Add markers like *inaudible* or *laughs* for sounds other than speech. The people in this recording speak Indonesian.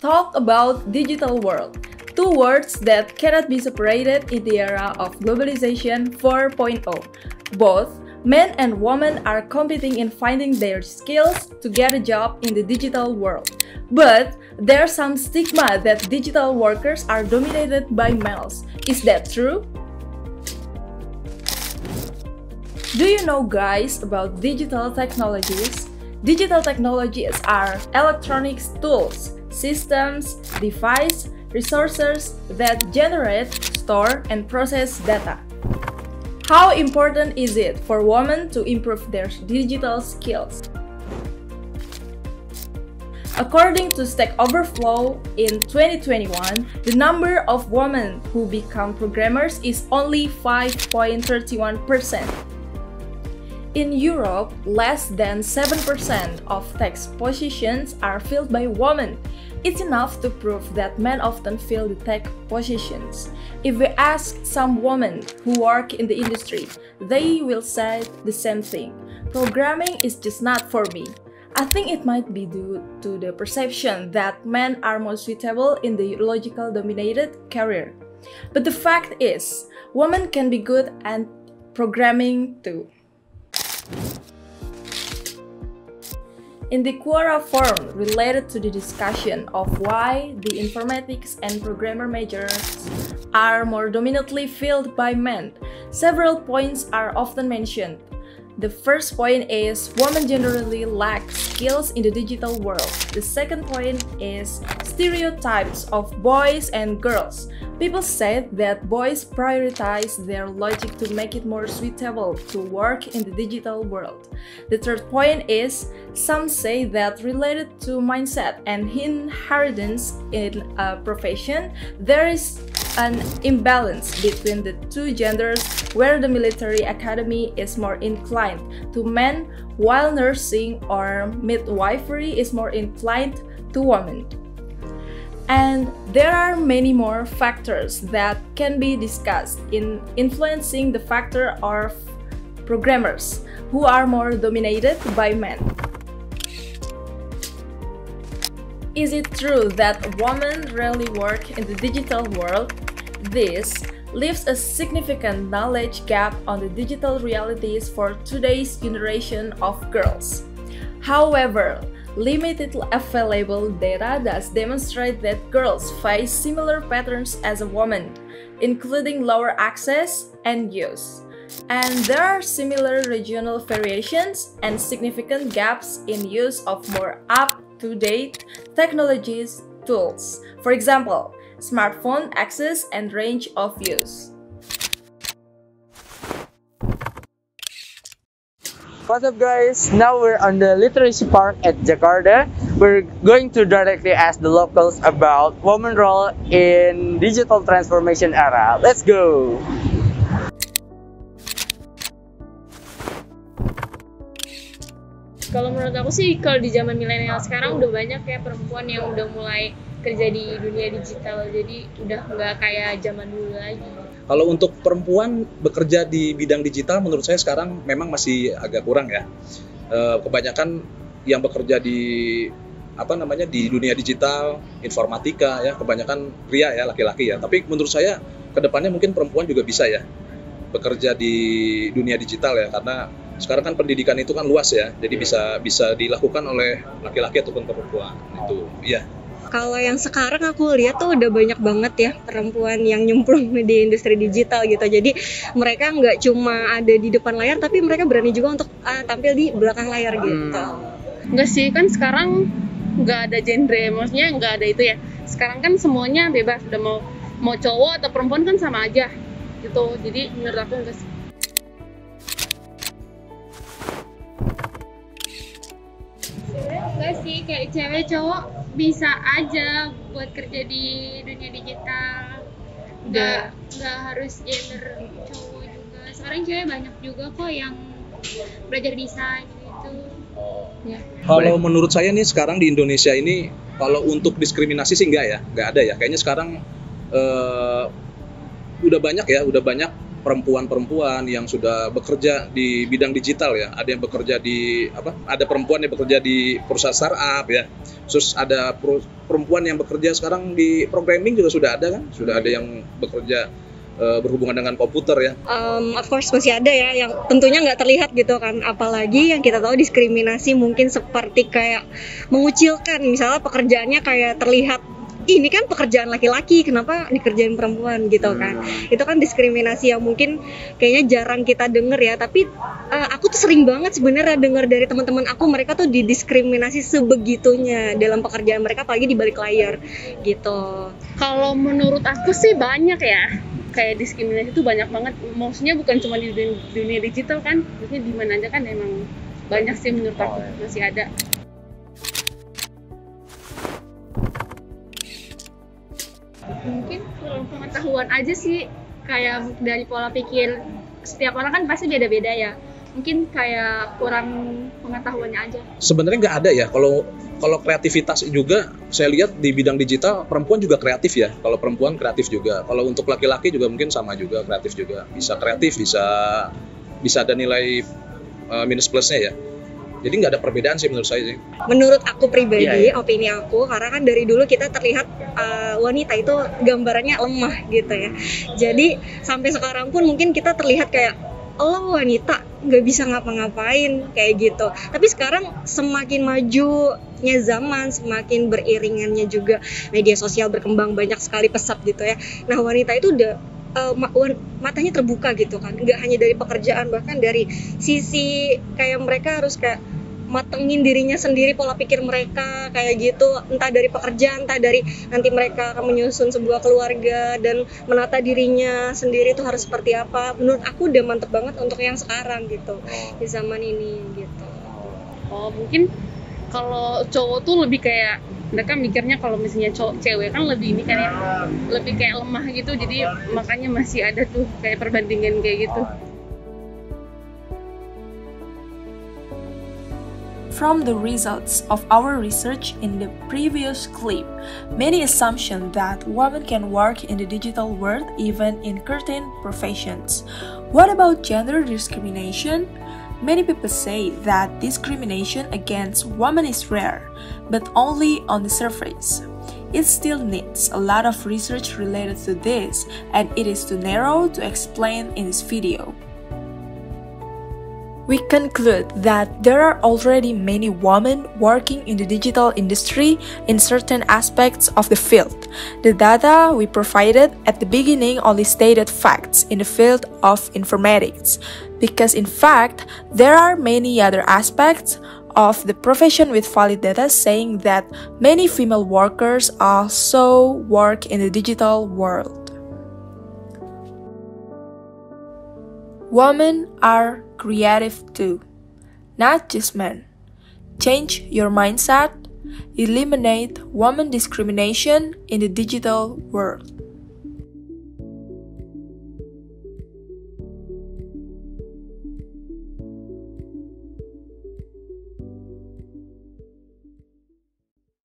talk about digital world. Two words that cannot be separated in the era of globalization 4.0. Both men and women are competing in finding their skills to get a job in the digital world. But there's some stigma that digital workers are dominated by males. Is that true? Do you know guys about digital technologies? Digital technologies are electronics tools, systems, devices, resources that generate, store, and process data. How important is it for women to improve their digital skills? According to Stack Overflow, in 2021, the number of women who become programmers is only 5.31%. In Europe, less than 7% of tech positions are filled by women. It's enough to prove that men often fill the tech positions. If we ask some women who work in the industry, they will say the same thing. Programming is just not for me. I think it might be due to the perception that men are more suitable in the logical dominated career. But the fact is, women can be good at programming too. In the Quora forum related to the discussion of why the informatics and programmer majors are more dominantly filled by men, several points are often mentioned. The first point is women generally lack skills in the digital world. The second point is stereotypes of boys and girls. People said that boys prioritize their logic to make it more suitable to work in the digital world. The third point is some say that related to mindset and inheritance in a profession, there is an imbalance between the two genders where the military academy is more inclined to men while nursing or midwifery is more inclined to women. And there are many more factors that can be discussed in influencing the factor of programmers who are more dominated by men. Is it true that women rarely work in the digital world? This leaves a significant knowledge gap on the digital realities for today's generation of girls. However, Limited available data does demonstrate that girls face similar patterns as a woman, including lower access and use. And there are similar regional variations and significant gaps in use of more up-to-date technologies tools. For example, smartphone access and range of use. What's up guys? Now we're on the literacy park at Jakarta. We're going to directly ask the locals about woman role in digital transformation era. Let's go! Kalau menurut aku sih kalau di zaman milenial sekarang udah banyak ya perempuan yang udah mulai kerja di dunia digital jadi udah nggak kayak zaman dulu lagi. Kalau untuk perempuan bekerja di bidang digital, menurut saya sekarang memang masih agak kurang ya. E, kebanyakan yang bekerja di apa namanya di dunia digital, informatika ya, kebanyakan pria ya, laki-laki ya. Tapi menurut saya ke depannya mungkin perempuan juga bisa ya bekerja di dunia digital ya, karena sekarang kan pendidikan itu kan luas ya, jadi bisa bisa dilakukan oleh laki-laki ataupun perempuan itu, ya. Kalau yang sekarang aku lihat tuh udah banyak banget ya perempuan yang nyemplung *laughs* di industri digital gitu. Jadi mereka nggak cuma ada di depan layar, tapi mereka berani juga untuk uh, tampil di belakang layar gitu. Hmm. Enggak sih, kan sekarang nggak ada genre, maksudnya nggak ada itu ya. Sekarang kan semuanya bebas, udah mau mau cowok atau perempuan kan sama aja gitu. Jadi menurut aku enggak sih. Enggak sih kayak cewek cowok bisa aja buat kerja di dunia digital. Nggak nggak harus gender cowok juga. Sekarang cewek banyak juga kok yang belajar desain gitu. Ya. kalau menurut saya nih sekarang di Indonesia ini kalau untuk diskriminasi sih enggak ya nggak ada ya. Kayaknya sekarang uh, udah banyak ya udah banyak perempuan-perempuan yang sudah bekerja di bidang digital ya. Ada yang bekerja di apa? Ada perempuan yang bekerja di perusahaan startup ya. Terus ada perempuan yang bekerja sekarang di programming juga sudah ada kan? Sudah ada yang bekerja uh, berhubungan dengan komputer ya? Um, of course masih ada ya yang tentunya nggak terlihat gitu kan. Apalagi yang kita tahu diskriminasi mungkin seperti kayak mengucilkan misalnya pekerjaannya kayak terlihat ini kan pekerjaan laki-laki kenapa dikerjain perempuan gitu kan? Hmm. itu kan diskriminasi yang mungkin kayaknya jarang kita denger ya tapi uh, aku tuh sering banget sebenarnya denger dari teman-teman aku mereka tuh didiskriminasi sebegitunya dalam pekerjaan mereka apalagi di balik layar gitu. Kalau menurut aku sih banyak ya kayak diskriminasi itu banyak banget. Maksudnya bukan cuma di dunia digital kan maksudnya di mana aja kan emang banyak sih menurut aku masih ada pengetahuan aja sih kayak dari pola pikir setiap orang kan pasti beda-beda ya. Mungkin kayak kurang pengetahuannya aja. Sebenarnya nggak ada ya. Kalau kalau kreativitas juga saya lihat di bidang digital perempuan juga kreatif ya. Kalau perempuan kreatif juga. Kalau untuk laki-laki juga mungkin sama juga kreatif juga. Bisa kreatif bisa bisa ada nilai uh, minus plusnya ya jadi nggak ada perbedaan sih menurut saya sih. Menurut aku pribadi, yeah, yeah. opini aku, karena kan dari dulu kita terlihat uh, wanita itu gambarannya lemah gitu ya. Jadi sampai sekarang pun mungkin kita terlihat kayak lo wanita nggak bisa ngapa-ngapain kayak gitu. Tapi sekarang semakin majunya zaman, semakin beriringannya juga media sosial berkembang banyak sekali pesat gitu ya. Nah wanita itu udah uh, matanya terbuka gitu kan. Nggak hanya dari pekerjaan bahkan dari sisi kayak mereka harus kayak matengin dirinya sendiri pola pikir mereka kayak gitu. Entah dari pekerjaan entah dari nanti mereka akan menyusun sebuah keluarga dan menata dirinya sendiri itu harus seperti apa. Menurut aku udah mantep banget untuk yang sekarang gitu di zaman ini gitu. Oh mungkin kalau cowok tuh lebih kayak mereka mikirnya kalau misalnya cowok cewek kan lebih ini kan ya lebih kayak lemah gitu jadi makanya masih ada tuh kayak perbandingan kayak gitu From the results of our research in the previous clip, many assumption that women can work in the digital world even in certain professions. What about gender discrimination? Many people say that discrimination against women is rare, but only on the surface. It still needs a lot of research related to this, and it is too narrow to explain in this video. We conclude that there are already many women working in the digital industry in certain aspects of the field. The data we provided at the beginning only stated facts in the field of informatics, because in fact, there are many other aspects of the profession with valid data saying that many female workers also work in the digital world. Women are creative too, not just men. Change your mindset, eliminate woman discrimination in the digital world.